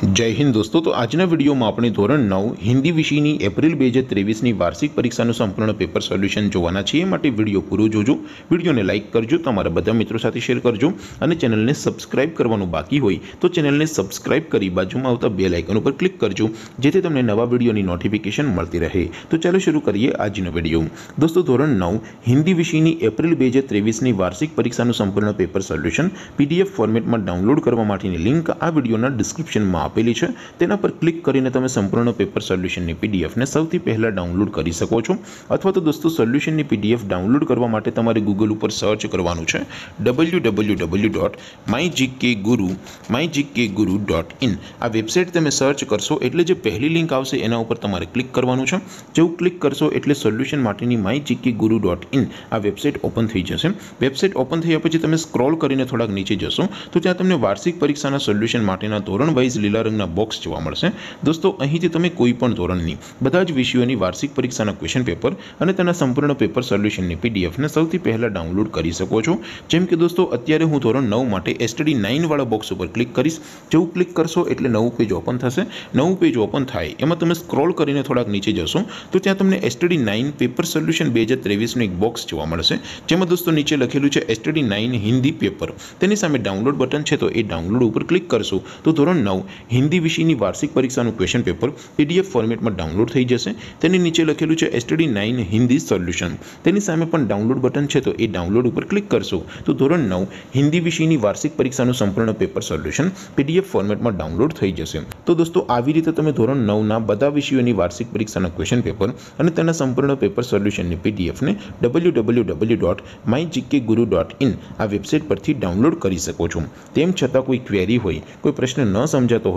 જય હિન્દ દોસ્તો, તો આજના વિડીયોમાં આપણે ધોરણ નવ, હિન્દી વિષયની એપ્રિલ બે હજાર ત્રેવીસની વાર્ષિક પરીક્ષાનું સંપૂર્ણ પેપર સોલ્યુશન જોવાના છીએ. માટે વીડિયો પૂરો જોજો. વિડીયોને લાઇક કરજો, તમારા બધા મિત્રો સાથે શેર કરજો અને ચેનલને સબસ્ક્રાઇબ કરવાનું બાકી હોય તો ચેનલને સબસ્ક્રાઇબ કરી બાજુમાં આવતા બે લાઇકન ઉપર ક્લિક કરજો, જેથી તમને નવા વિડીયોની નોટિફિકેશન મળતી રહે. તો ચાલો શરૂ કરીએ આજનો વીડિયો. દોસ્તો, ધોરણ નવ, હિન્દી વિષયની એપ્રિલ બે હજાર ત્રેવીસની વાર્ષિક પરીક્ષાનું સંપૂર્ણ પેપર સોલ્યુશન પીડીએફ ફોર્મેટમાં ડાઉનલોડ કરવા માટેની લિંક આ વિડીયોના ડિસ્ક્રિપ્શનમાં આપેલી છે. તેના પર ક્લિક કરીને તમે સંપૂર્ણ પેપર સોલ્યુશનની પીડીએફને સૌથી પહેલાં ડાઉનલોડ કરી શકો છો. અથવા તો દોસ્તો, સોલ્યુશનની પીડીએફ ડાઉનલોડ કરવા માટે તમારે ગૂગલ ઉપર સર્ચ કરવાનું છે W W W dot my GK guru my GK guru dot in આ વેબસાઇટ તમે સર્ચ કરશો એટલે જે પહેલી લિંક આવશે એના ઉપર તમારે ક્લિક કરવાનું છે. જેવું ક્લિક કરશો એટલે સોલ્યુશન માટેની my GK guru dot in આ વેબસાઇટ ઓપન થઈ જશે. વેબસાઇટ ઓપન થયા પછી તમે સ્ક્રોલ કરીને થોડાક નીચે જશો. તો ત્યાં તમને વાર્ષિક પરીક્ષાના સોલ્યુશન માટેના ધોરણ વાઇઝ લીલા રંગના બોક્સ જોવા મળશે. દોસ્તો, અહીંથી તમે કોઈ પણ ધોરણની, બધા જ વિષયોની વાર્ષિક પરીક્ષાના ક્વેશ્ચન પેપર અને તેના સંપૂર્ણ પેપર સોલ્યુશનની પીડીએફને સૌથી પહેલાં ડાઉનલોડ કરી શકો છો. જેમ કે દોસ્તો, અત્યારે હું ધોરણ નવ માટે એસટડી નાઇનવાળા બોક્સ ઉપર ક્લિક કરીશ. જેવું ક્લિક કરશો એટલે નવું પેજ ઓપન થશે. નવું પેજ ઓપન થાય, એમાં તમે સ્ક્રોલ કરીને થોડાક નીચે જશો, તો ત્યાં તમને એસટડી નાઇન પેપર સોલ્યુશન બે હજાર ત્રેવીસનું એક બોક્સ જોવા મળશે. જેમાં દોસ્તો નીચે લખેલું છે એસટડી નાઇન હિન્દી પેપર તેની સામે ડાઉનલોડ બટન છે, તો એ ડાઉનલોડ ઉપર ક્લિક કરશો. તો ધોરણ નવ હિન્દી વિષયની વાર્ષિક પરીક્ષાનું ક્વેશ્ચન પેપર પીડીએફ ફોર્મેટમાં ડાઉનલોડ થઈ જશે. તેની નીચે લખેલું છે એસટીડી નાઇન હિન્દી સોલ્યુશન તેની સામે પણ ડાઉનલોડ બટન છે તો એ ડાઉનલોડ ઉપર ક્લિક કરશો. તો ધોરણ નવ, હિન્દી વિષયની વાર્ષિક પરીક્ષાનું સંપૂર્ણ પેપર સોલ્યુશન પીડીએફ ફોર્મેટમાં ડાઉનલોડ થઈ જશે. તો દોસ્તો, આવી રીતે તમે ધોરણ નવના બધા વિષયોની વાર્ષિક પરીક્ષાના ક્વેશ્ચન પેપર અને તેના સંપૂર્ણ પેપર સોલ્યુશનની પીડીએફને W W W dot my GK guru dot in આ વેબસાઇટ પરથી ડાઉનલોડ કરી શકો છો. તેમ છતાં કોઈ ક્વેરી હોય, કોઈ પ્રશ્ન ન સમજાતો